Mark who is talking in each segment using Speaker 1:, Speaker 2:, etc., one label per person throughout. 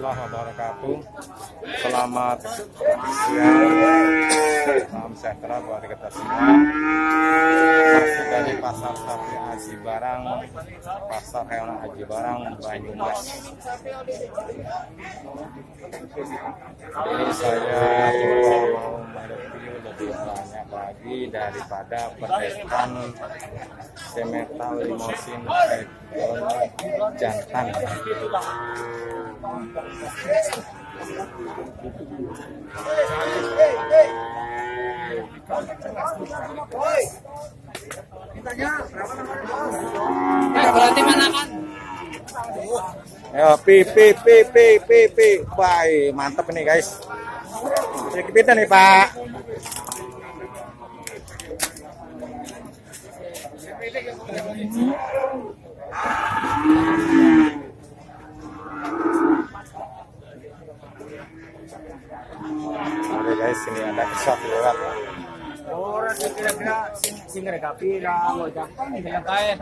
Speaker 1: warahmatullahi wabarakatuh. Selamat siang, salam sejahtera buat kita semua. Masih dari pasar sapi Aji Barang, pasar hewan Aji Barang, Banyumas. Ini saya mau mereview lagi daripada perdekan semetal limosin jantan.
Speaker 2: berarti mana kan?
Speaker 1: Ayo, pi, pi, pi, pi, pi, pi. Baik, mantap ini guys. Sedikit nih Pak. Oke guys, ini ada kesat lewat.
Speaker 2: Orang kira-kira mau kaya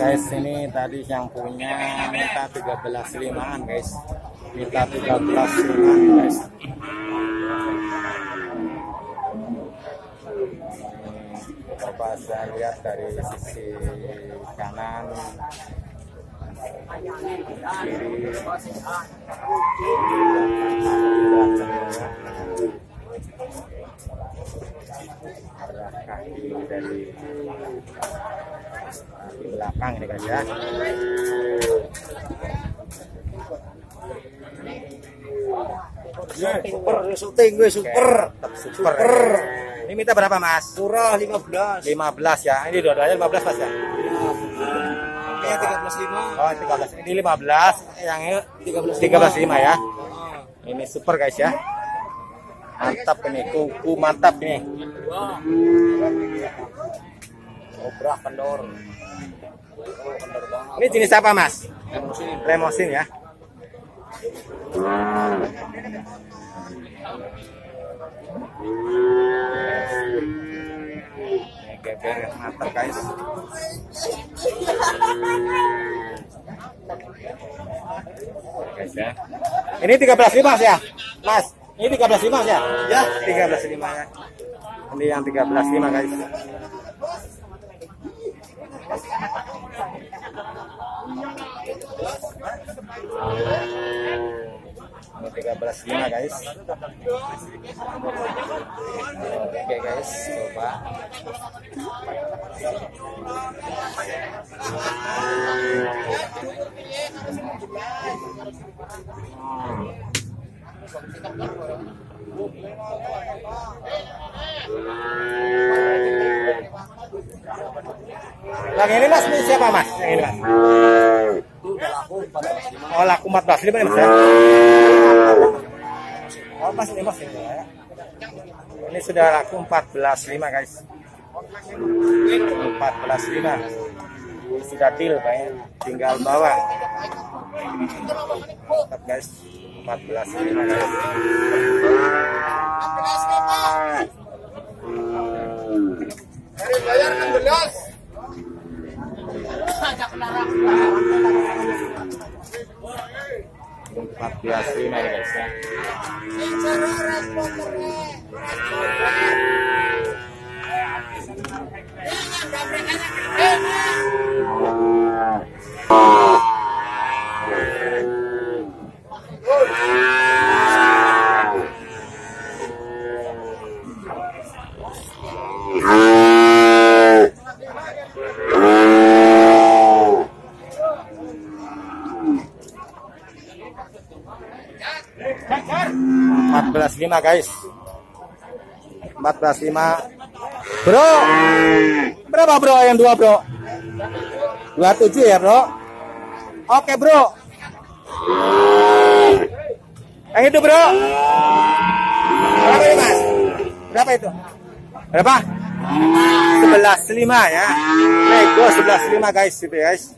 Speaker 1: guys, ini tadi yang punya minta 13 limaan guys. Minta 13 limaan guys. Coba saya lihat dari sisi kanan kiri. Arah kaki dari di belakang ini guys ya.
Speaker 2: Super, syuting gue super.
Speaker 1: Tetap super ini minta berapa mas?
Speaker 2: Murah 15.
Speaker 1: 15 ya. Ini dua-duanya 15 mas ya?
Speaker 2: Ini 13
Speaker 1: oh 13 ini 15 yang ini 13 5 ya. Ini super guys ya. Mantap ini. Kuku mantap ini.
Speaker 2: Obrak kendor.
Speaker 1: ini jenis apa mas? lemosin ya ini geber mantap guys guys ya ini 13 lima mas ya? Mas ini 13 lima mas ya? Ya 13 lima ya. Ini yang 13 lima guys 13 lima guys oke guys coba Yang ini mas, ini siapa mas? Yang ini mas? Oh laku 14 ini mas ya? Oh mas ini mas ini ya. Ini sudah laku 14 lima guys. 14 lima. Ini sudah deal banyak. Tinggal bawa. Mantap guys. 14 lima guys.
Speaker 2: Bayar 16.
Speaker 1: Empat belas Bias ini guys 14.5 guys. 14.5 bro. Berapa bro? Yang dua bro. 27 ya bro. Oke bro. Yang itu bro. Berapa ya mas? Berapa itu? Berapa? 11.5 ya. Nego 11.5 guys itu guys.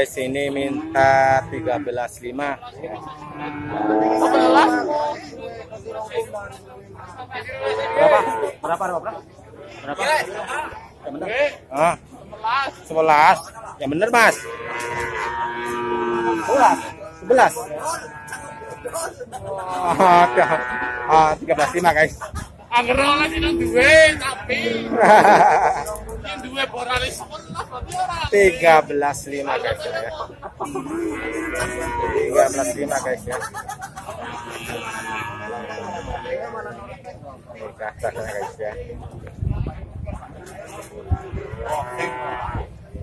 Speaker 1: Guys, ini minta 13.5
Speaker 2: Berapa? Berapa? Berapa? Berapa? Yang benar.
Speaker 1: Ah, 11 Yang bener mas 11 11 Oh, ah, 13.5 guys
Speaker 3: Anggeran ini duwe tapi duwe boralis.
Speaker 1: 13.5 guys ya. 13.5 guys ya. Ini kasarnya guys ya.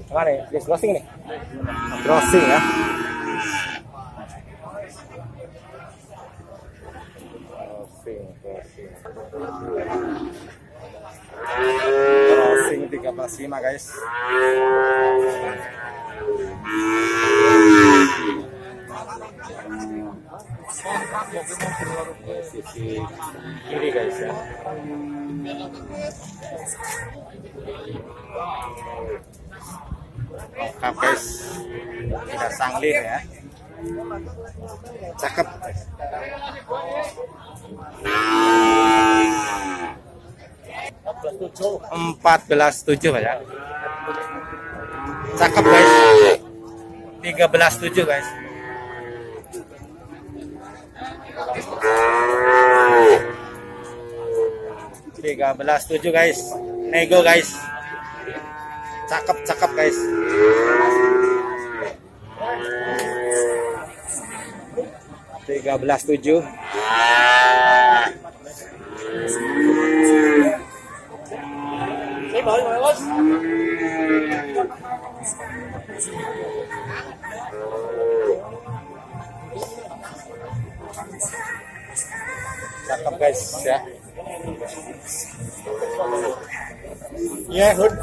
Speaker 2: Mana nih? Yes, closing nih.
Speaker 1: crossing ya. Crossing crossing crossing 13.5 guys. Sisi kiri guys ya. Lengkap guys. Tidak sanglin ya. Cakep empat belas tujuh ya. Cakep guys. Tiga belas tujuh guys. Tiga belas tujuh guys. Nego guys. Cakep cakep guys. Tiga belas tujuh cakep guys ya. Ya hood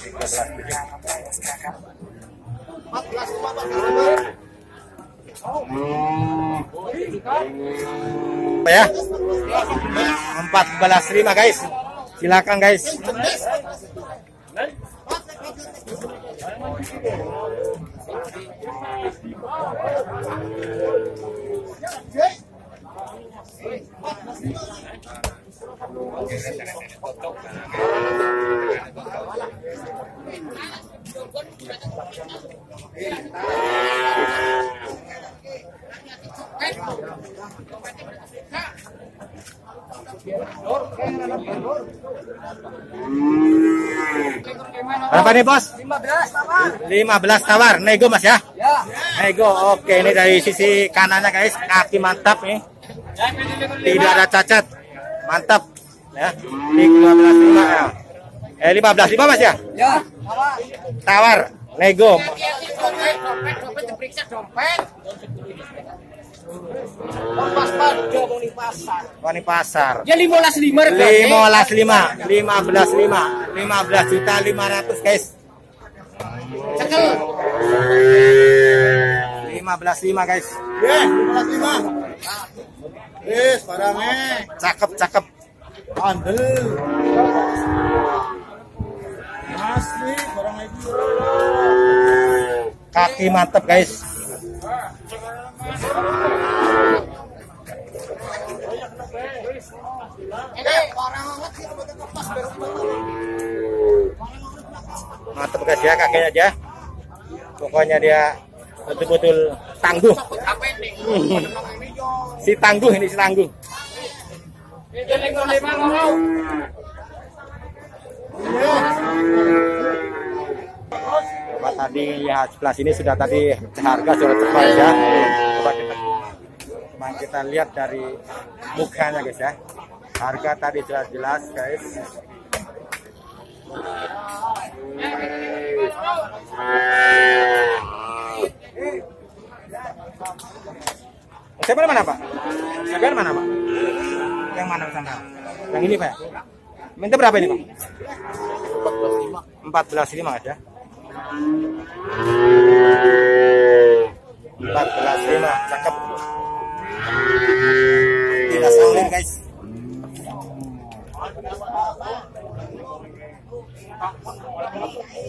Speaker 1: tiga belas tujuh apa ya 14.5 guys silakan guys berapa nih bos? 15 tawar. Nego mas ya? Nego oke. Ini dari sisi kanannya guys. Kaki mantap nih. Tidak ada cacat. Mantap ya. 15 lima ya. Eh 15 lima mas ya?
Speaker 2: Ya.
Speaker 1: tawar. Nego.
Speaker 3: Dompet, dompet, dompet diperiksa dompet. Pas pada mau di pasar.
Speaker 1: wani pasar
Speaker 2: Ya 15 lima
Speaker 1: 15 lima. 15 lima. 15 juta 500 guys.
Speaker 3: Cekel.
Speaker 1: 15 lima guys.
Speaker 4: Eh, 15 Wis, barangnya
Speaker 1: cakep cakep.
Speaker 4: Andel. Asli, barang itu.
Speaker 1: kaki mantep guys Mantep guys ya kakinya aja. Pokoknya dia betul-betul tangguh. Si tangguh ini si tangguh. Tadi ya sebelah sini sudah tadi harga sudah cepat ya. Coba kita Cuma kita lihat dari mukanya guys ya. Harga tadi jelas-jelas guys. Siapa mana Pak? Siapa mana Pak? Yang mana sana? Yang ini Pak? Minta berapa ini Pak? 14 lima Mas ya. 14 lima cakep. Tidak salin guys.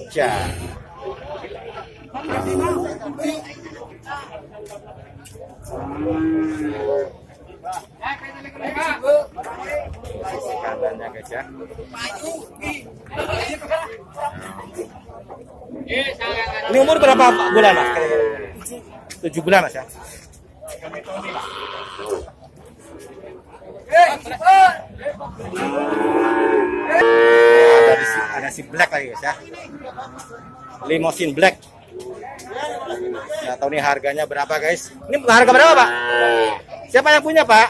Speaker 1: Ja. Ini umur berapa bulan mas? Tujuh bulan mas ya. Ada, si- ada si black lagi guys ya. Limousine black. Nggak tahu nih harganya berapa guys. Ini harga berapa pak? Siapa yang punya pak?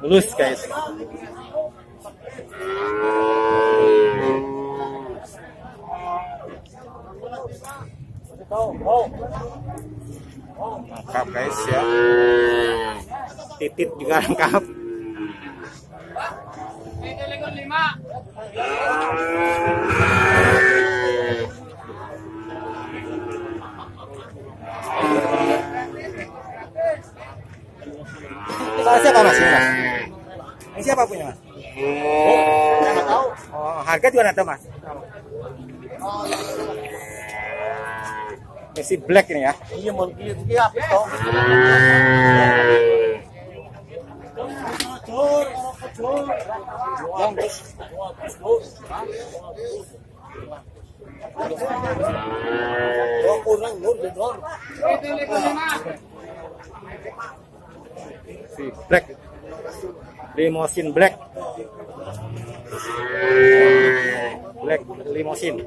Speaker 1: Lulus guys. Lengkap guys ya. Titit juga lengkap. Salah siapa mas ini mas? Ini siapa punya mas? Oh, harga juga nanti mas. Ini si black ini ya.
Speaker 2: Iya mau.
Speaker 1: Si black. Limousine black. Black limousine.